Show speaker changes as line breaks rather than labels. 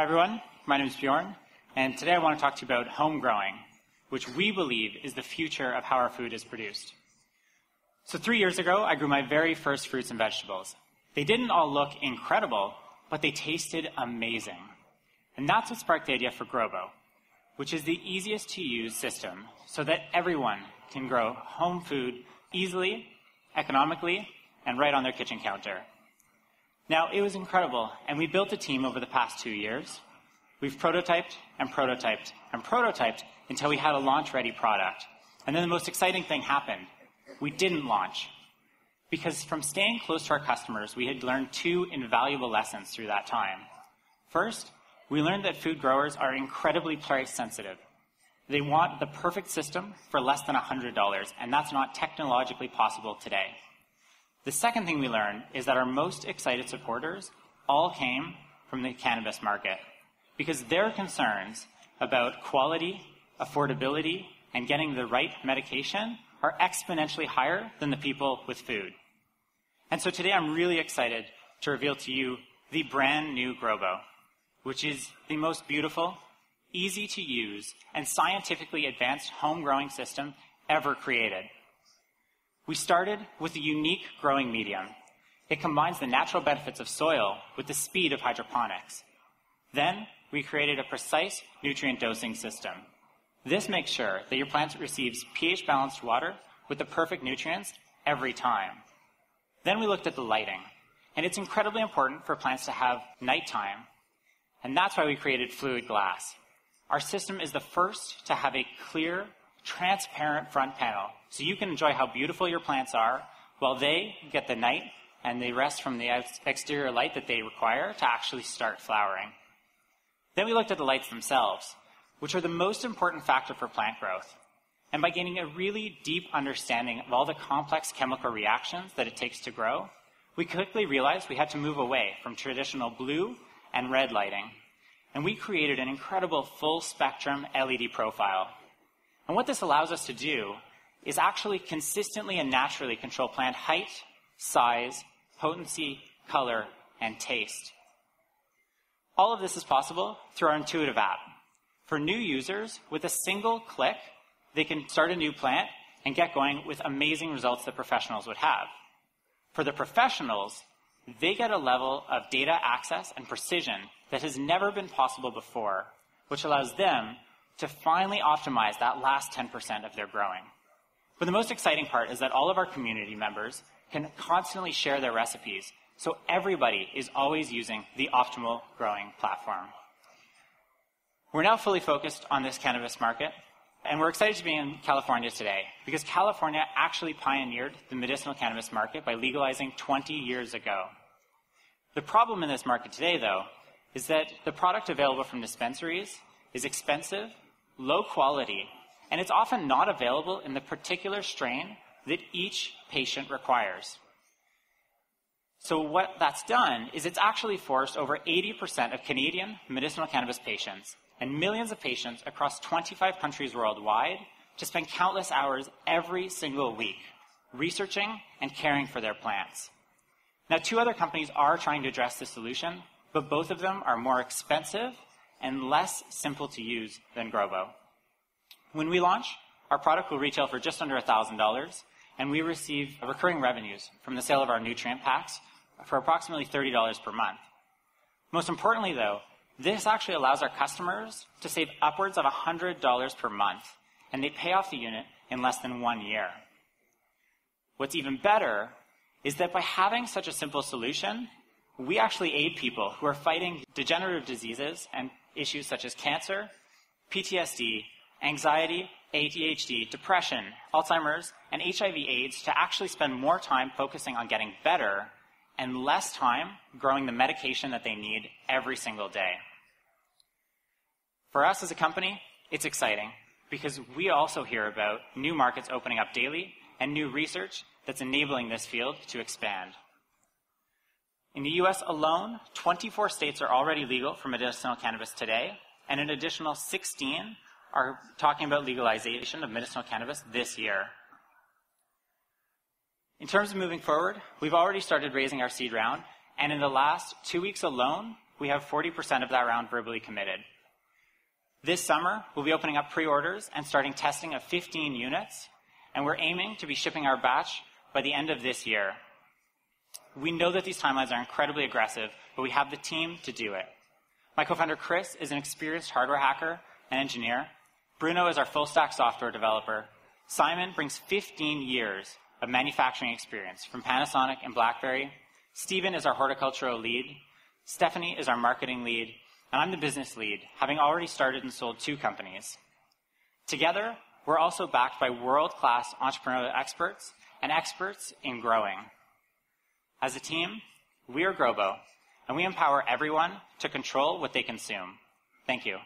Hi, everyone. My name is Bjorn, and today I want to talk to you about home growing, which we believe is the future of how our food is produced. So, three years ago, I grew my very first fruits and vegetables. They didn't all look incredible, but they tasted amazing. And that's what sparked the idea for Grobo, which is the easiest to use system so that everyone can grow home food easily, economically, and right on their kitchen counter. Now, it was incredible, and we built a team over the past two years. We've prototyped and prototyped and prototyped until we had a launch ready product. And then the most exciting thing happened. We didn't launch. Because from staying close to our customers, we had learned two invaluable lessons through that time. First, we learned that food growers are incredibly price sensitive. They want the perfect system for less than $100, and that's not technologically possible today. The second thing we learned is that our most excited supporters all came from the cannabis market because their concerns about quality, affordability, and getting the right medication are exponentially higher than the people with food. And so today I'm really excited to reveal to you the brand new Grobo which is the most beautiful, easy to use, and scientifically advanced home growing system ever created. We started with a unique growing medium. It combines the natural benefits of soil with the speed of hydroponics. Then we created a precise nutrient dosing system. This makes sure that your plant receives pH balanced water with the perfect nutrients every time. Then we looked at the lighting, and it's incredibly important for plants to have nighttime and that's why we created Fluid Glass. Our system is the first to have a clear, transparent front panel, so you can enjoy how beautiful your plants are while they get the night and they rest from the exterior light that they require to actually start flowering. Then we looked at the lights themselves, which are the most important factor for plant growth. And by gaining a really deep understanding of all the complex chemical reactions that it takes to grow, we quickly realized we had to move away from traditional blue and red lighting. And we created an incredible full spectrum LED profile. And what this allows us to do is actually consistently and naturally control plant height, size, potency, color, and taste. All of this is possible through our intuitive app. For new users, with a single click, they can start a new plant and get going with amazing results that professionals would have. For the professionals, they get a level of data access and precision that has never been possible before, which allows them to finally optimize that last 10% of their growing. But the most exciting part is that all of our community members can constantly share their recipes, so everybody is always using the optimal growing platform. We're now fully focused on this cannabis market, and we're excited to be in California today because California actually pioneered the medicinal cannabis market by legalizing 20 years ago. The problem in this market today, though, is that the product available from dispensaries is expensive, low quality, and it's often not available in the particular strain that each patient requires. So, what that's done is it's actually forced over 80% of Canadian medicinal cannabis patients and millions of patients across 25 countries worldwide to spend countless hours every single week researching and caring for their plants. Now, two other companies are trying to address this solution, but both of them are more expensive and less simple to use than Grobo. When we launch, our product will retail for just under $1,000, and we receive recurring revenues from the sale of our nutrient packs for approximately $30 per month. Most importantly, though, this actually allows our customers to save upwards of $100 per month, and they pay off the unit in less than one year. What's even better is that by having such a simple solution, we actually aid people who are fighting degenerative diseases and issues such as cancer, PTSD, anxiety, ADHD, depression, Alzheimer's, and HIV AIDS to actually spend more time focusing on getting better and less time growing the medication that they need every single day. For us as a company, it's exciting because we also hear about new markets opening up daily and new research that's enabling this field to expand. In the US alone, 24 states are already legal for medicinal cannabis today, and an additional 16 are talking about legalization of medicinal cannabis this year. In terms of moving forward, we've already started raising our seed round, and in the last two weeks alone, we have 40% of that round verbally committed. This summer, we'll be opening up pre-orders and starting testing of 15 units, and we're aiming to be shipping our batch by the end of this year. We know that these timelines are incredibly aggressive, but we have the team to do it. My co-founder, Chris, is an experienced hardware hacker and engineer. Bruno is our full stack software developer. Simon brings 15 years of manufacturing experience from Panasonic and BlackBerry. Stephen is our horticultural lead. Stephanie is our marketing lead, and I'm the business lead, having already started and sold two companies. Together, we're also backed by world-class entrepreneurial experts and experts in growing. As a team, we are Grobo, and we empower everyone to control what they consume. Thank you.